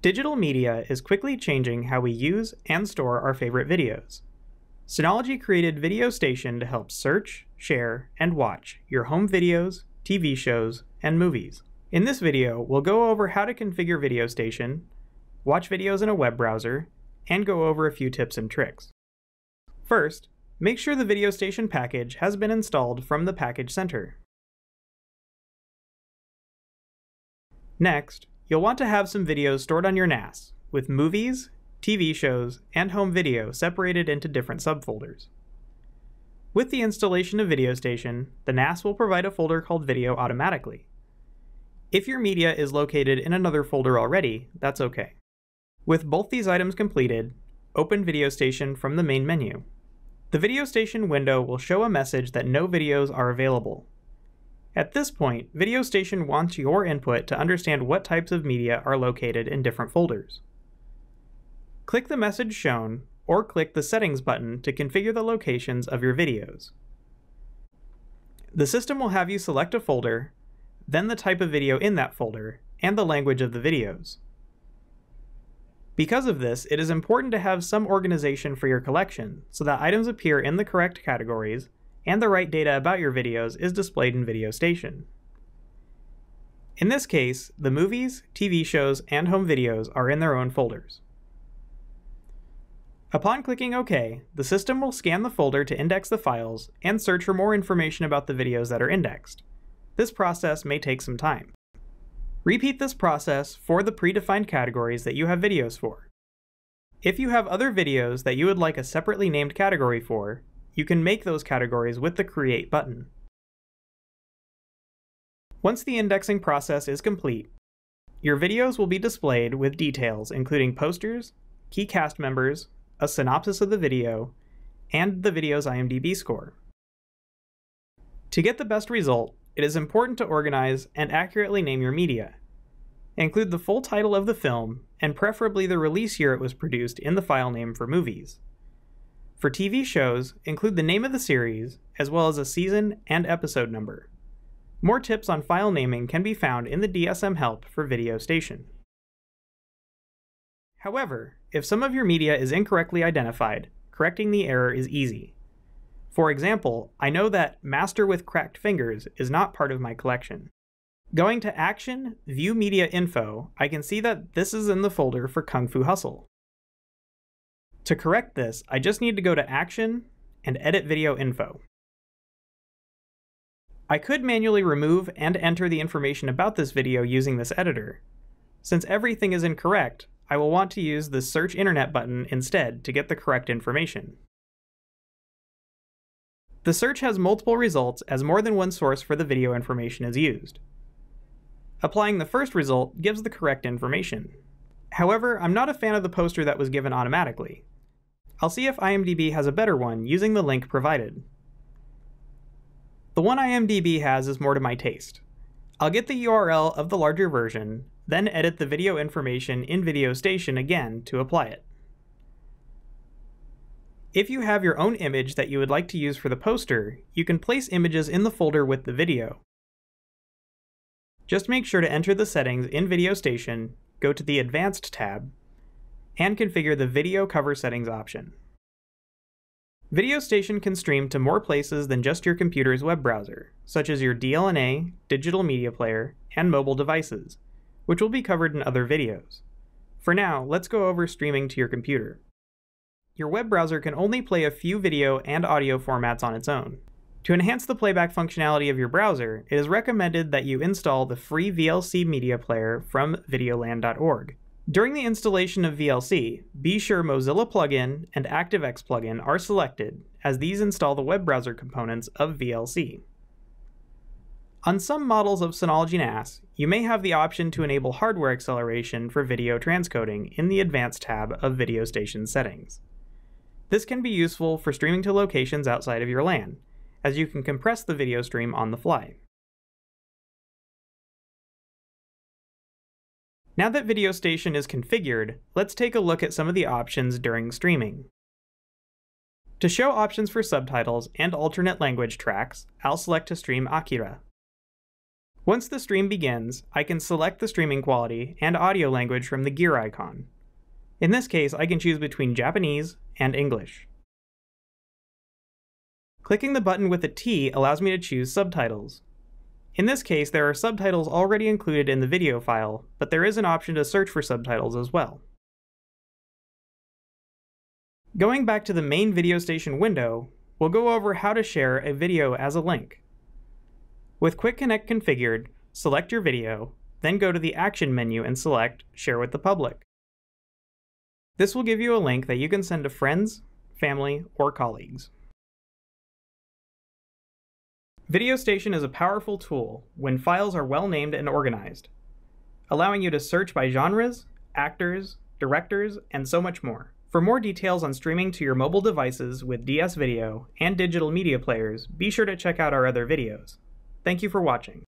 Digital media is quickly changing how we use and store our favorite videos. Synology created Video Station to help search, share, and watch your home videos, TV shows, and movies. In this video, we'll go over how to configure Video Station, watch videos in a web browser, and go over a few tips and tricks. First, make sure the Video Station package has been installed from the Package Center. Next, you'll want to have some videos stored on your NAS, with movies, TV shows, and home video separated into different subfolders. With the installation of Video Station, the NAS will provide a folder called Video automatically. If your media is located in another folder already, that's okay. With both these items completed, open Video Station from the main menu. The Video Station window will show a message that no videos are available. At this point, Video Station wants your input to understand what types of media are located in different folders. Click the message shown, or click the Settings button to configure the locations of your videos. The system will have you select a folder, then the type of video in that folder, and the language of the videos. Because of this, it is important to have some organization for your collection so that items appear in the correct categories and the right data about your videos is displayed in Video Station. In this case, the movies, TV shows, and home videos are in their own folders. Upon clicking OK, the system will scan the folder to index the files and search for more information about the videos that are indexed. This process may take some time. Repeat this process for the predefined categories that you have videos for. If you have other videos that you would like a separately named category for, you can make those categories with the Create button. Once the indexing process is complete, your videos will be displayed with details including posters, key cast members, a synopsis of the video, and the video's IMDb score. To get the best result, it is important to organize and accurately name your media. Include the full title of the film, and preferably the release year it was produced in the file name for movies. For TV shows, include the name of the series, as well as a season and episode number. More tips on file naming can be found in the DSM help for Video Station. However, if some of your media is incorrectly identified, correcting the error is easy. For example, I know that Master with Cracked Fingers is not part of my collection. Going to Action, View Media Info, I can see that this is in the folder for Kung Fu Hustle. To correct this, I just need to go to Action and Edit Video Info. I could manually remove and enter the information about this video using this editor. Since everything is incorrect, I will want to use the Search Internet button instead to get the correct information. The search has multiple results as more than one source for the video information is used. Applying the first result gives the correct information. However, I'm not a fan of the poster that was given automatically. I'll see if IMDb has a better one using the link provided. The one IMDb has is more to my taste. I'll get the URL of the larger version, then edit the video information in Video Station again to apply it. If you have your own image that you would like to use for the poster, you can place images in the folder with the video. Just make sure to enter the settings in Video Station, go to the Advanced tab, and configure the Video Cover Settings option. Video Station can stream to more places than just your computer's web browser, such as your DLNA, digital media player, and mobile devices, which will be covered in other videos. For now, let's go over streaming to your computer your web browser can only play a few video and audio formats on its own. To enhance the playback functionality of your browser, it is recommended that you install the free VLC media player from videolan.org. During the installation of VLC, be sure Mozilla Plugin and ActiveX Plugin are selected, as these install the web browser components of VLC. On some models of Synology NAS, you may have the option to enable hardware acceleration for video transcoding in the Advanced tab of Video Station settings. This can be useful for streaming to locations outside of your LAN, as you can compress the video stream on the fly. Now that Video Station is configured, let's take a look at some of the options during streaming. To show options for subtitles and alternate language tracks, I'll select to stream Akira. Once the stream begins, I can select the streaming quality and audio language from the gear icon. In this case, I can choose between Japanese and English. Clicking the button with a T allows me to choose subtitles. In this case, there are subtitles already included in the video file, but there is an option to search for subtitles as well. Going back to the main video station window, we'll go over how to share a video as a link. With Quick Connect configured, select your video, then go to the Action menu and select Share with the Public. This will give you a link that you can send to friends, family, or colleagues. VideoStation is a powerful tool when files are well named and organized, allowing you to search by genres, actors, directors, and so much more. For more details on streaming to your mobile devices with DS Video and digital media players, be sure to check out our other videos. Thank you for watching.